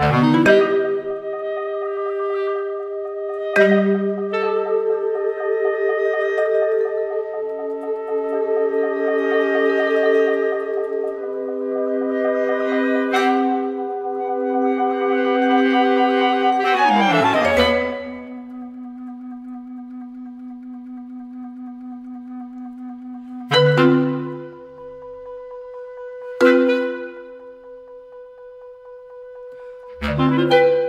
Música you.